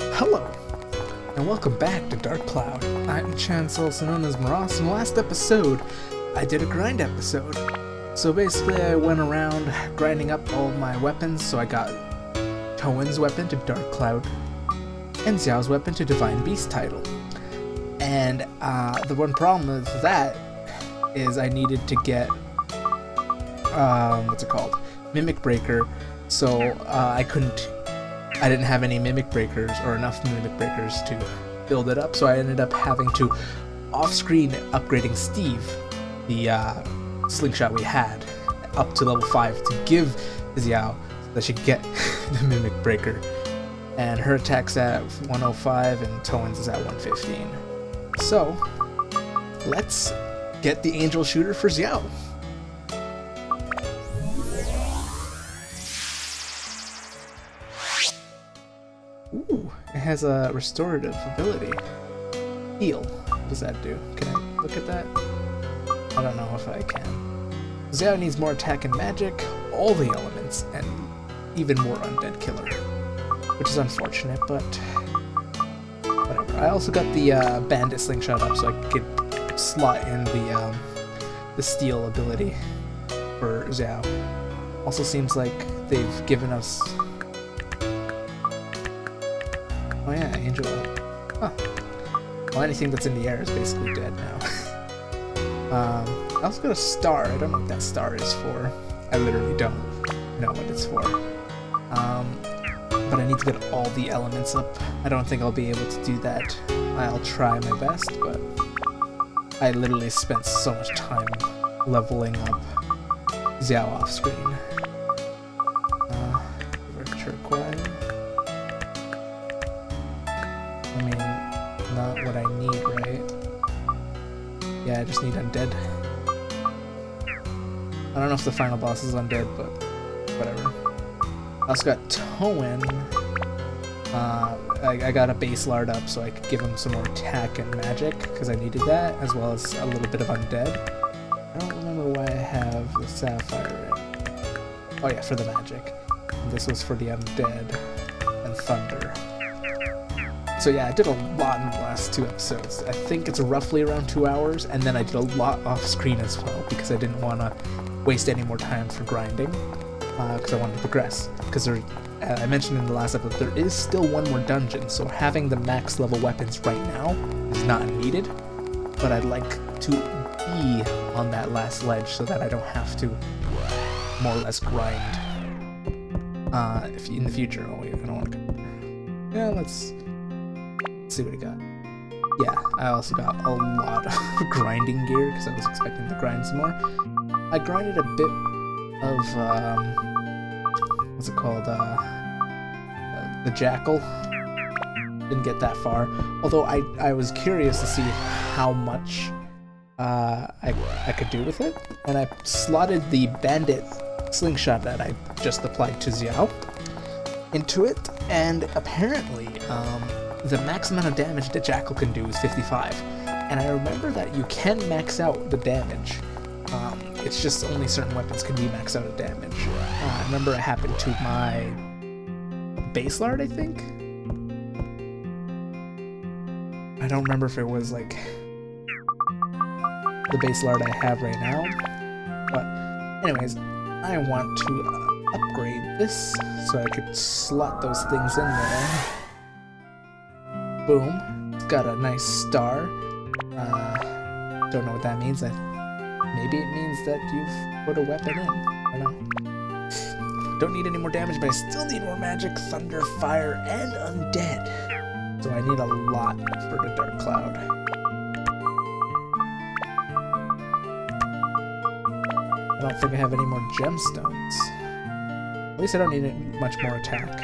Hello, and welcome back to Dark Cloud. I'm Chance, also known as Maross. In the last episode, I did a grind episode. So basically, I went around grinding up all my weapons, so I got Toan's weapon to Dark Cloud, and Xiao's weapon to Divine Beast title. And uh, the one problem with that is I needed to get, um, what's it called? Mimic Breaker, so uh, I couldn't I didn't have any Mimic Breakers or enough Mimic Breakers to build it up, so I ended up having to off-screen upgrading Steve, the uh, slingshot we had, up to level 5 to give Xiao so that she could get the Mimic Breaker. And her attack's at 105 and Toan's is at 115. So, let's get the Angel Shooter for Xiao. Has a restorative ability. Heal. What does that do? Can I look at that? I don't know if I can. Xiao needs more attack and magic, all the elements, and even more undead killer. Which is unfortunate, but whatever. I also got the uh, bandit slingshot up so I could slot in the um, the steel ability for Xiao. Also seems like they've given us Well, anything that's in the air is basically dead now. um, I also got a star. I don't know what that star is for. I literally don't know what it's for. Um, but I need to get all the elements up. I don't think I'll be able to do that. I'll try my best, but I literally spent so much time leveling up Xiao off screen. Just need undead. I don't know if the final boss is undead, but whatever. I also got Toan. Uh, I, I, got a Baselard up so I could give him some more attack and magic, because I needed that, as well as a little bit of undead. I don't remember why I have the sapphire in. Oh yeah, for the magic. And this was for the undead and thunder. So yeah, I did a lot in the last two episodes. I think it's roughly around two hours, and then I did a lot off screen as well because I didn't want to waste any more time for grinding because uh, I wanted to progress. Because there, uh, I mentioned in the last episode, there is still one more dungeon, so having the max level weapons right now is not needed. But I'd like to be on that last ledge so that I don't have to more or less grind uh, in the future. Oh wait, I don't want to. Yeah, Let's see what we got. Yeah, I also got a lot of grinding gear because I was expecting to grind some more. I grinded a bit of, um, what's it called, uh, uh, the Jackal. Didn't get that far. Although I, I was curious to see how much uh, I, I could do with it. And I slotted the Bandit slingshot that I just applied to Xiao into it. And apparently, um, the max amount of damage that Jackal can do is 55. And I remember that you can max out the damage. Um, it's just only certain weapons can be maxed out at damage. Uh, I remember it happened to my Baselard, I think? I don't remember if it was like the Baselard I have right now. But anyways, I want to uh, upgrade this so I could slot those things in there. Boom. It's got a nice star. Uh, don't know what that means. I, maybe it means that you've put a weapon in. I don't know. Don't need any more damage, but I still need more magic, thunder, fire, and undead. So I need a lot for the Dark Cloud. I don't think I have any more gemstones. At least I don't need much more attack.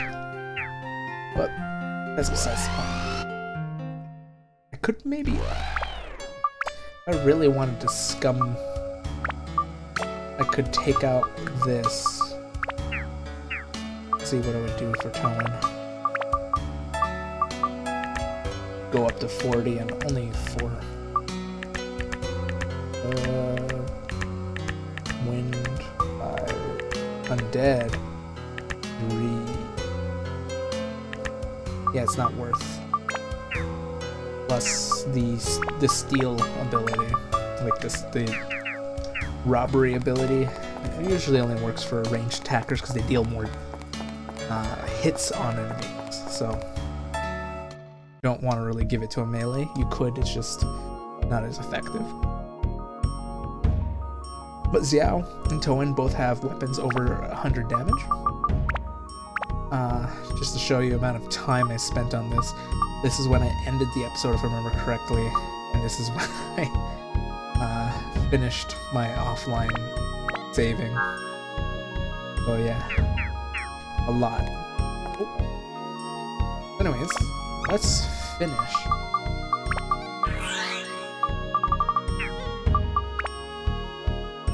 But that's besides the point could maybe... I really wanted to scum... I could take out this. Let's see what I would do for Toan. Go up to 40 and only 4. Uh, wind, fire, undead, 3. yeah, it's not worth. Plus the the steal ability, like this the robbery ability, it usually only works for ranged attackers because they deal more uh, hits on enemies. So you don't want to really give it to a melee. You could, it's just not as effective. But Xiao and Toan both have weapons over 100 damage. Uh, just to show you the amount of time I spent on this, this is when I ended the episode, if I remember correctly, and this is when I uh, finished my offline saving. So yeah, a lot. Oh. Anyways, let's finish.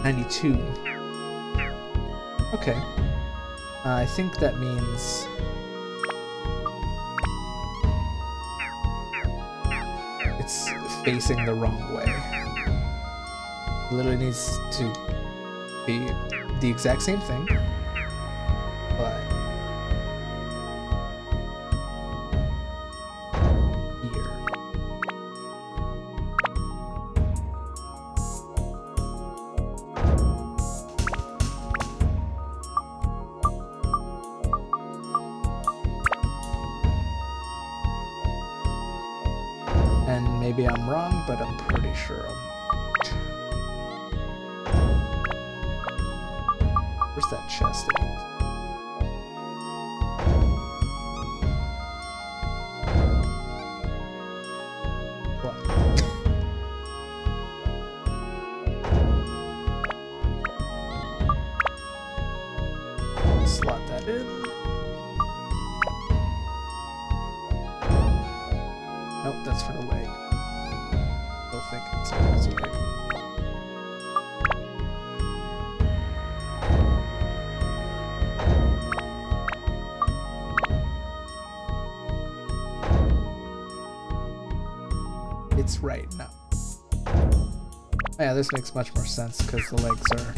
Ninety-two. Okay. Uh, I think that means... facing the wrong way. It literally needs to be the exact same thing, Where's that chest What? Yeah, this makes much more sense because the legs are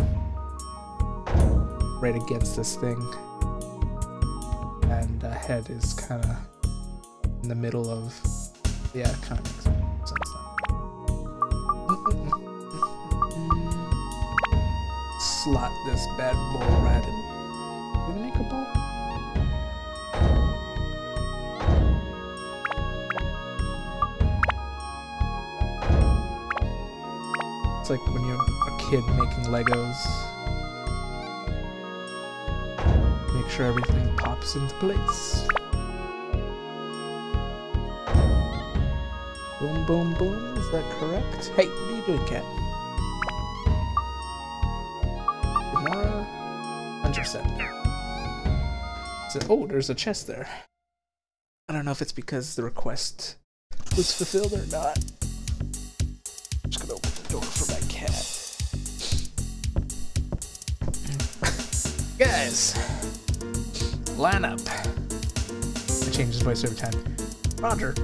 right against this thing. And the head is kind of in the middle of... Yeah, kind of makes sense slot this bad boy right in. Did make a ball? Like when you're a kid making Legos. Make sure everything pops into place. Boom, boom, boom. Is that correct? Hey, what are you doing, cat? So, oh, there's a chest there. I don't know if it's because the request was fulfilled or not. Guys, line up. I change his voice every time. Roger.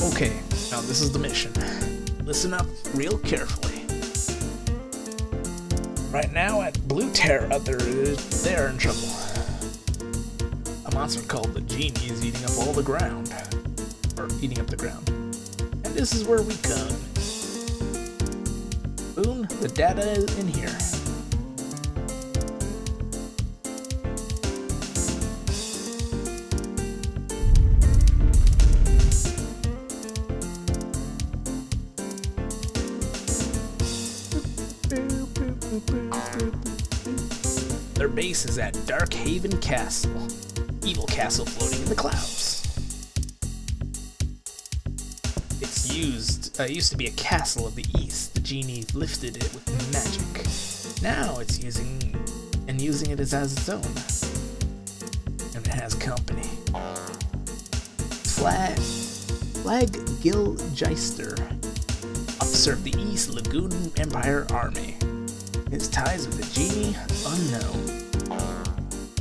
Okay, now this is the mission. Listen up real carefully. Right now at Blue Terra, uh, they're, they're in trouble. A monster called the Genie is eating up all the ground. Eating up the ground. And this is where we come. Boom, the data is in here. Their base is at Dark Haven Castle. Evil castle floating in the clouds. Used, uh, used to be a castle of the east. The genie lifted it with magic. Now it's using, and using it as, as its own. And it has company. Flag, Flag Gilgeister, officer of the East Lagoon Empire Army. His ties with the genie, unknown.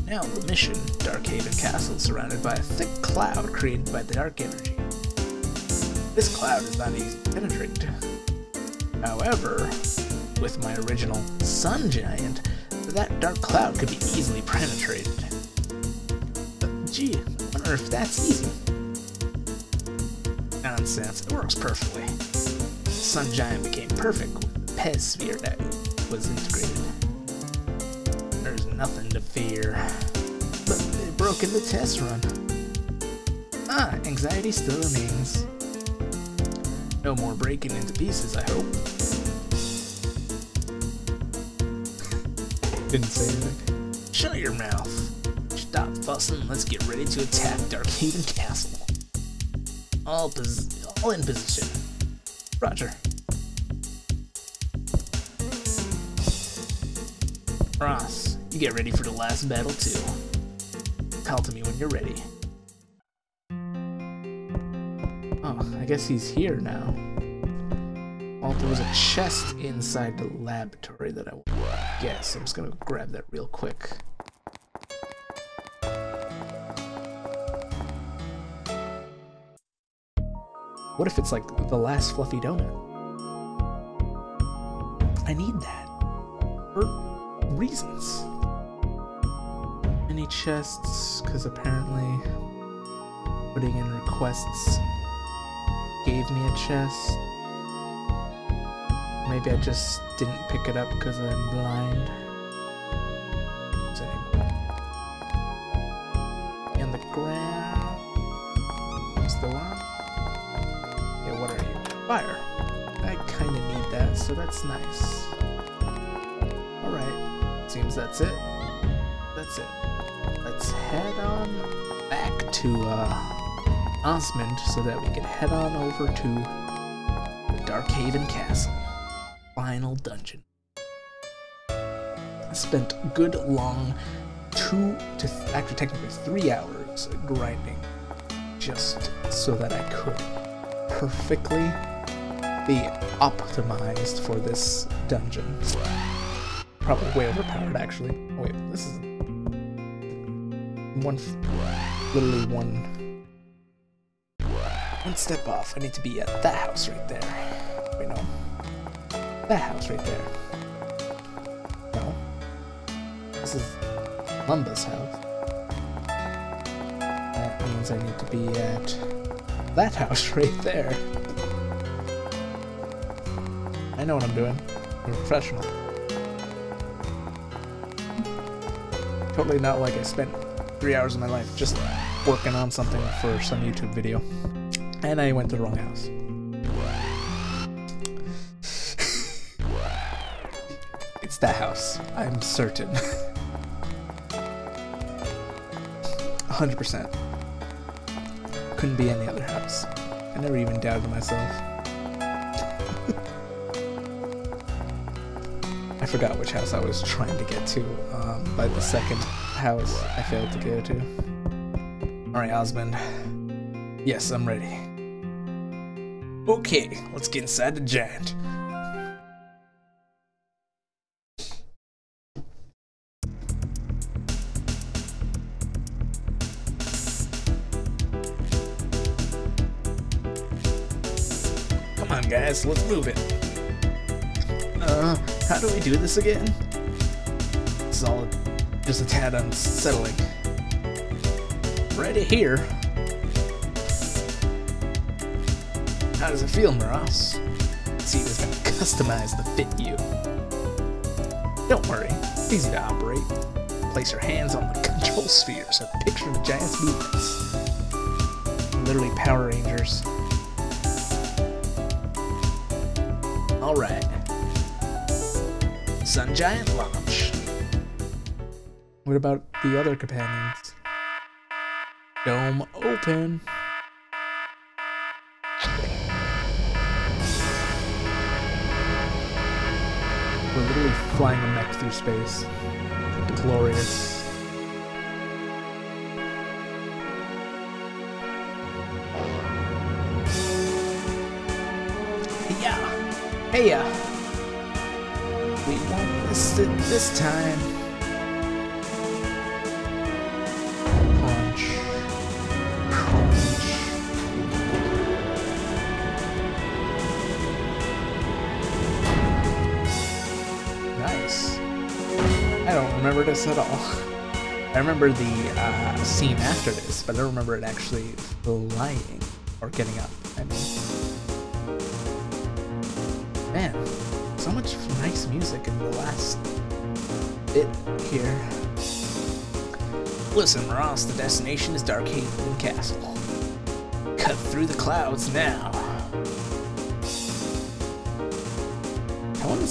Now the mission, Darkhaven Castle surrounded by a thick cloud created by the dark energy. This cloud is not easy to penetrate. However, with my original Sun Giant, that dark cloud could be easily penetrated. But gee, I wonder if that's easy. Nonsense, it works perfectly. Sun Giant became perfect with the Pez Sphere that was integrated. There's nothing to fear. But it broke in the test run. Ah, anxiety still remains. No more breaking into pieces, I hope. Didn't say anything. Shut your mouth. Stop fussing, let's get ready to attack Darkhaven Castle. All, pos all in position. Roger. Ross, you get ready for the last battle too. Call to me when you're ready. I guess he's here now. Well, there was a chest inside the laboratory that I guess. I'm just gonna grab that real quick. What if it's like the last fluffy donut? I need that. For reasons. Any chests, because apparently putting in requests gave me a chest. Maybe I just didn't pick it up because I'm blind. In the ground. Still on? Yeah, what are you? Fire. I kinda need that, so that's nice. Alright. Seems that's it. That's it. Let's head on back to uh, Osmond so that we can head on over to the Darkhaven Castle final dungeon. I spent good long two to actually technically three hours grinding just so that I could perfectly be optimized for this dungeon. Probably way overpowered actually. Wait, this is one, literally one, one step off. I need to be at that house right there. Wait, no. That house right there. No. This is Lumba's house. That means I need to be at that house right there. I know what I'm doing. I'm a professional. Totally not like I spent three hours of my life just working on something for some YouTube video. And I went to the wrong house. it's that house. I'm certain. 100%. Couldn't be any other house. I never even doubted myself. I forgot which house I was trying to get to um, by the second house I failed to go to. Alright, Osmond. Yes, I'm ready. Okay, let's get inside the giant. Come on, guys, let's move it. Uh, how do we do this again? It's all just a tad unsettling. Right here. How does it feel, Maross? See, it's gonna customize the fit you. Don't worry, it's easy to operate. Place your hands on the control spheres and picture the giant's movements. Literally Power Rangers. Alright. Sun Giant launch. What about the other companions? Dome open. Flying a mech through space. Glorious. Yeah. Hey yeah. We won't miss it this time. Remember this at all. I remember the uh, scene after this, but I don't remember it actually flying or getting up. I mean, man, so much nice music in the last bit here. Listen, Ross, the destination is Darkhaven Castle. Cut through the clouds now.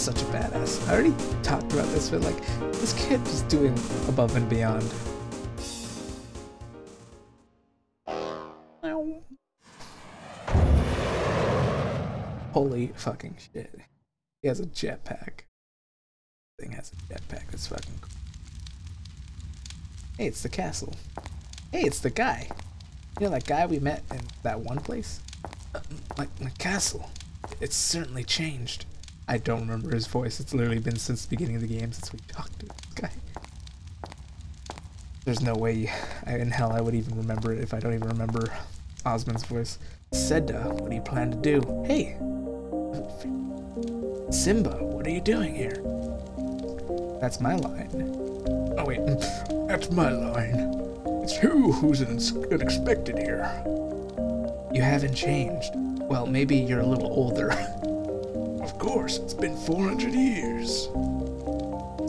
Such a badass. I already talked about this, but like, this kid is doing above and beyond. Holy fucking shit. He has a jetpack. Thing has a jetpack. That's fucking cool. Hey, it's the castle. Hey, it's the guy. You know that guy we met in that one place? Uh, my, my castle. It's certainly changed. I don't remember his voice. It's literally been since the beginning of the game since we talked to this guy. There's no way in hell I would even remember it if I don't even remember Osmond's voice. Seda, what do you plan to do? Hey! Simba, what are you doing here? That's my line. Oh wait, that's my line. It's you who's unexpected here. You haven't changed. Well, maybe you're a little older. of course, it's been 400 years.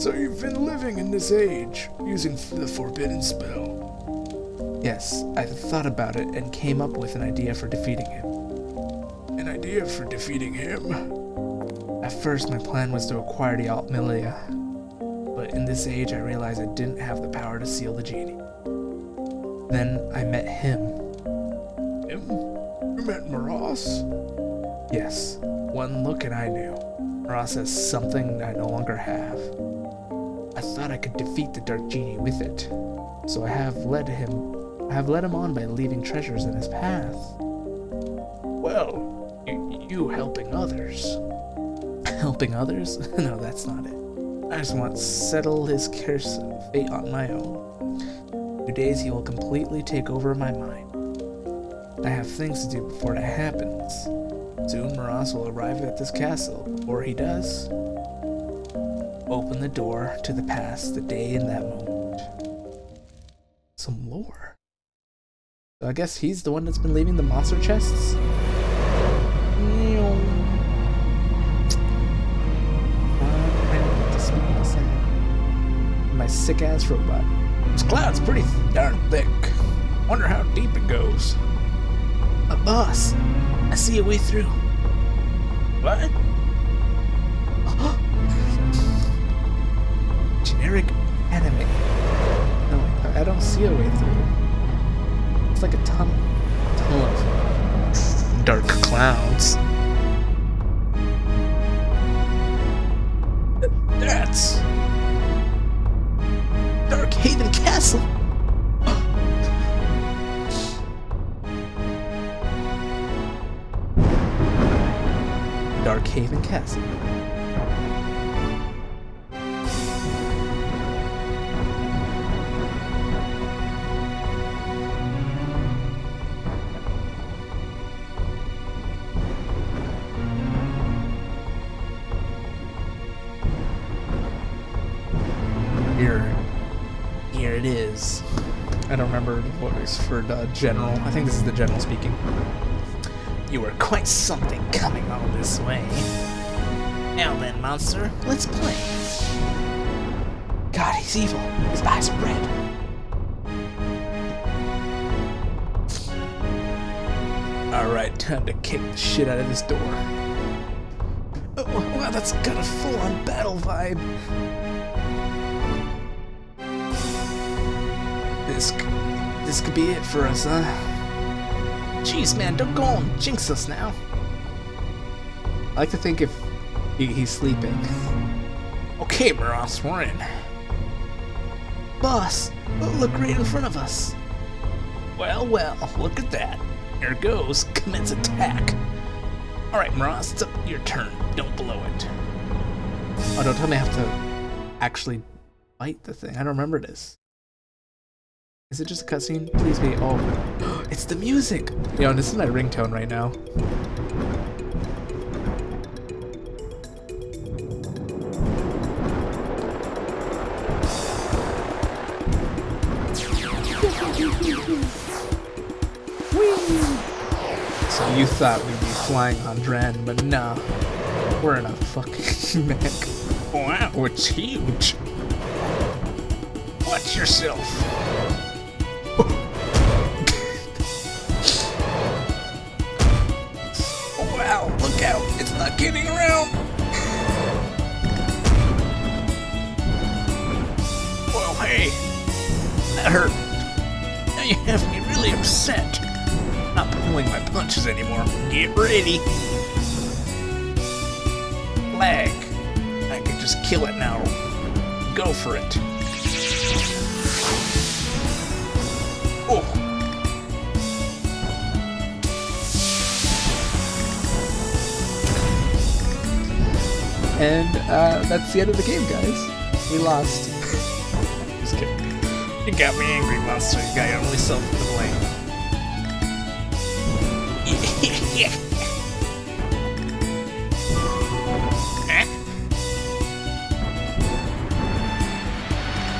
So you've been living in this age, using the forbidden spell. Yes, I thought about it and came up with an idea for defeating him. An idea for defeating him? At first, my plan was to acquire the Atlamillia, but in this age, I realized I didn't have the power to seal the genie. Then I met him. Him? You met Maross? Yes. One look and I knew. Has something I no longer have. I thought I could defeat the Dark Genie with it, so I have led him I have led him on by leaving treasures in his path. Well, you, you helping others. Helping others? no, that's not it. I just want to settle his curse fate on my own. Two days he will completely take over my mind. I have things to do before that happens. Soon Maross will arrive at this castle. or he does, open the door to the past, the day and that moment. Some lore. So I guess he's the one that's been leaving the monster chests? My sick ass robot. This cloud's pretty darn thick. Wonder how deep it goes. A boss. I see a way through. What? Generic enemy. No, I don't see a way through. It's like a tunnel. Tunnel of dark clouds. That's Dark Haven Castle. Darkhaven Castle. Here, here it is. I don't remember the voice for the general. I think this is the general speaking. You were quite something coming all this way. Now then, monster, let's play. God, he's evil. His eyes are red. Alright, time to kick the shit out of this door. Oh, wow, that's got a full-on battle vibe. This, this could be it for us, huh? Jeez, man, don't go and jinx us now. I like to think if he, he's sleeping. Okay, Maross, we're in. Boss, look right in front of us. Well, well, look at that. Here goes. Commence attack. Alright, Maross, it's up your turn. Don't blow it. Oh, don't tell me I have to actually fight the thing. I don't remember this. Is it just a cutscene? Please be. Oh, it's the music! Yo, this is my ringtone right now. so you thought we'd be flying on Dran, but nah. We're in a fucking mech. Wow, it's huge. Watch yourself. Around. Well, hey. That hurt. Now you have me really upset. Not pulling my punches anymore. Get ready. Lag. I can just kill it now. Go for it. Oh. And uh, that's the end of the game, guys. We lost. just kidding. You got me angry, monster. You got only self to blame.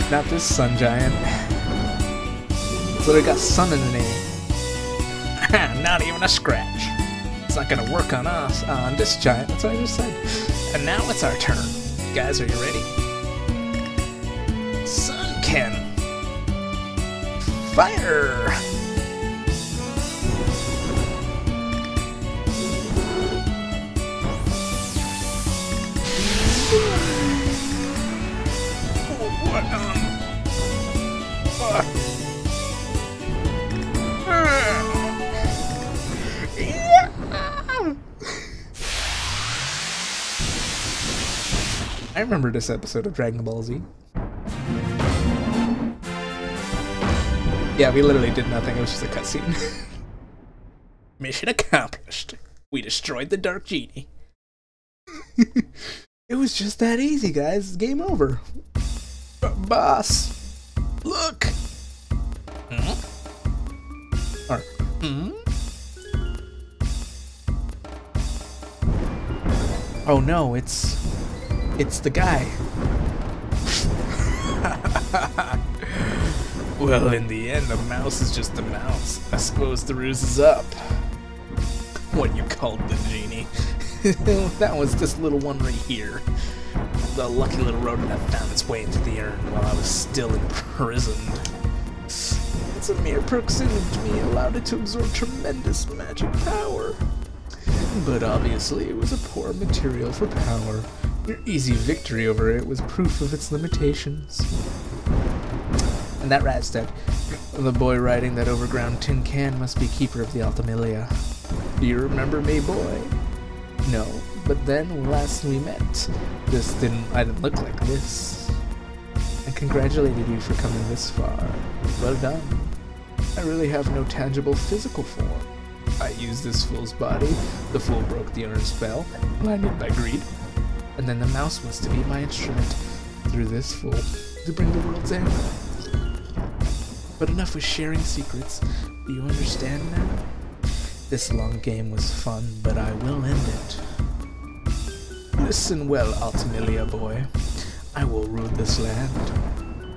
Not this sun giant. It's literally got sun in the name. Not even a scratch. It's not gonna work on us, on this giant. That's what I just said. And now it's our turn. Guys, are you ready? Sunken. Fire! What um fuck? I remember this episode of Dragon Ball Z. Yeah, we literally did nothing. It was just a cutscene. Mission accomplished. We destroyed the Dark Genie. it was just that easy, guys. Game over. Boss, look. Hmm? Or, hmm? Oh no, it's it's the guy. well, in the end, a mouse is just a mouse. I suppose the ruse is up. What you called the genie. that was this little one right here. The lucky little rodent that found its way into the urn while I was still imprisoned. Its a mere proximity to me allowed it to absorb tremendous magic power. But obviously, it was a poor material for power. Your easy victory over it was proof of its limitations. And that rat's dead. The boy riding that overground tin can must be keeper of the Atlamillia. Do you remember me, boy? No, but then last we met, this didn't I didn't look like this. I congratulated you for coming this far. Well done. I really have no tangible physical form. I used this fool's body. The fool broke the owner's spell, blinded by greed. And then the mouse was to be my instrument through this fool to bring the world's end. But enough with sharing secrets. Do you understand now? This long game was fun, but I will end it. Listen well, Atlamillia boy. I will rule this land.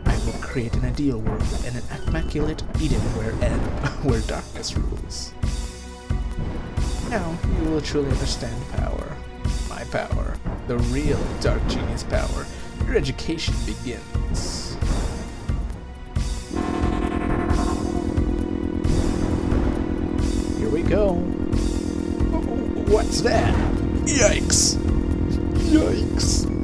I will create an ideal world and an immaculate Eden where ed- where darkness rules. Now you will truly understand power. My power. The real Dark Genie's power. Your education begins. Here we go. What's that? Yikes! Yikes!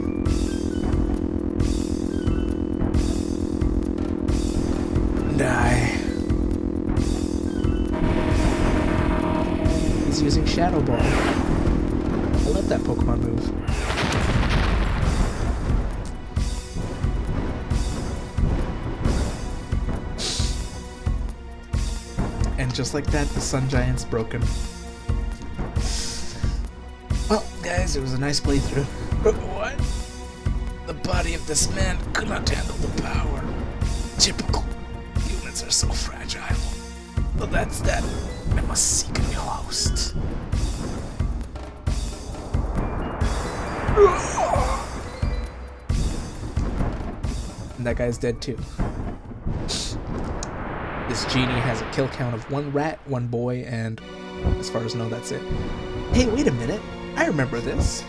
And just like that, the Sun Giant's broken. Well, guys, it was a nice playthrough. But what? The body of this man could not handle the power. Typical. Humans are so fragile. Well, that's that. I must seek a new host. And that guy's dead too. This genie has a kill count of one rat, one boy, and as far as I know, that's it. Hey, wait a minute. I remember this.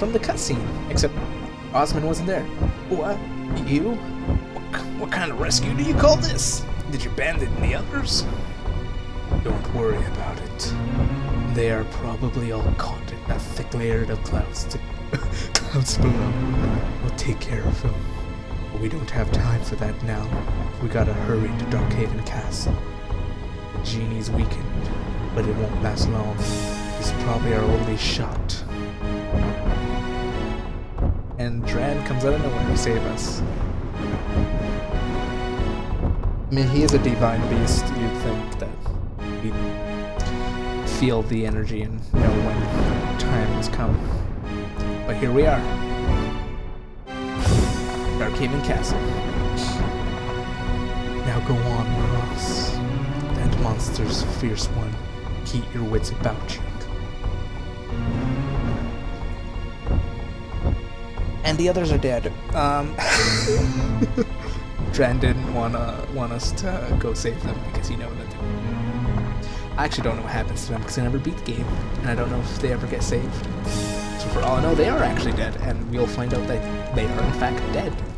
From the cutscene. Except Osmond wasn't there. What? You? What, kind of rescue do you call this? Did you abandon the others? Don't worry about it. They are probably all caught in that thick layer of clouds to clouds below. We'll take care of them. We don't have time for that now. We gotta hurry to Darkhaven Castle. The genie's weakened, but it won't last long. He's probably our only shot. And Dran comes out of nowhere to save us. I mean, he is a divine beast. You'd think that he'd feel the energy and know when time has come. But here we are. Darkhaven Castle. Monster's fierce one. Keep your wits about you. And the others are dead. Um, Dran didn't wanna want us to go save them because he knows that. I actually don't know what happens to them because I never beat the game, and I don't know if they ever get saved. So for all I know, they are actually dead, and we'll find out that they are in fact dead.